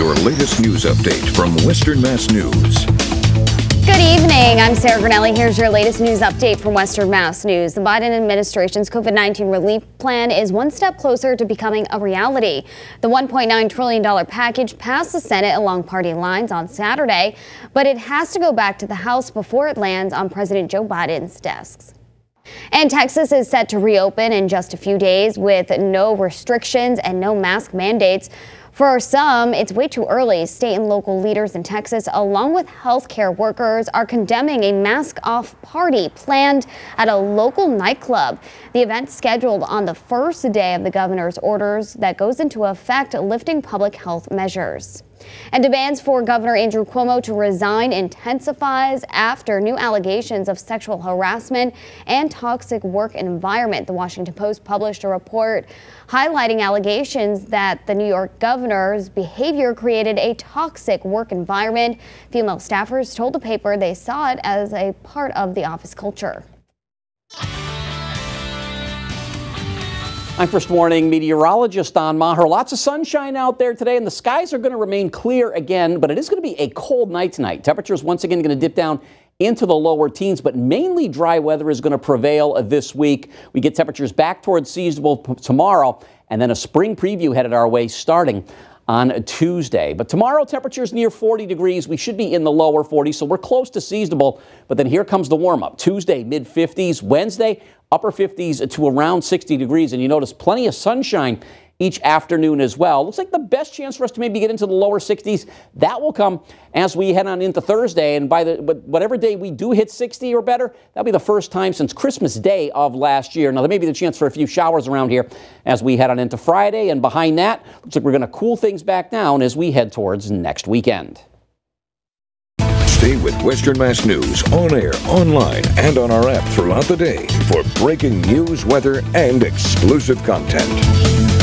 your latest news update from Western Mass News. Good evening. I'm Sarah Granelli. Here's your latest news update from Western Mass News. The Biden administration's COVID 19 relief plan is one step closer to becoming a reality. The $1.9 trillion package passed the Senate along party lines on Saturday, but it has to go back to the House before it lands on President Joe Biden's desks. And Texas is set to reopen in just a few days with no restrictions and no mask mandates. For some, it's way too early. State and local leaders in Texas, along with healthcare workers, are condemning a mask off party planned at a local nightclub. The event scheduled on the first day of the governor's orders that goes into effect lifting public health measures. And demands for Governor Andrew Cuomo to resign intensifies after new allegations of sexual harassment and toxic work environment. The Washington Post published a report highlighting allegations that the New York governor's behavior created a toxic work environment. Female staffers told the paper they saw it as a part of the office culture. I'm first warning meteorologist Don Maher. Lots of sunshine out there today, and the skies are going to remain clear again, but it is going to be a cold night tonight. Temperatures once again going to dip down into the lower teens, but mainly dry weather is going to prevail this week. We get temperatures back towards seasonable tomorrow, and then a spring preview headed our way starting on Tuesday. But tomorrow, temperatures near 40 degrees. We should be in the lower 40s, so we're close to seasonable. But then here comes the warm up. Tuesday, mid 50s. Wednesday, upper 50s to around 60 degrees. And you notice plenty of sunshine each afternoon as well. Looks like the best chance for us to maybe get into the lower 60s. That will come as we head on into Thursday. And by the whatever day we do hit 60 or better, that'll be the first time since Christmas Day of last year. Now there may be the chance for a few showers around here as we head on into Friday. And behind that, looks like we're going to cool things back down as we head towards next weekend. Stay with Western Mass News on air, online, and on our app throughout the day for breaking news, weather, and exclusive content.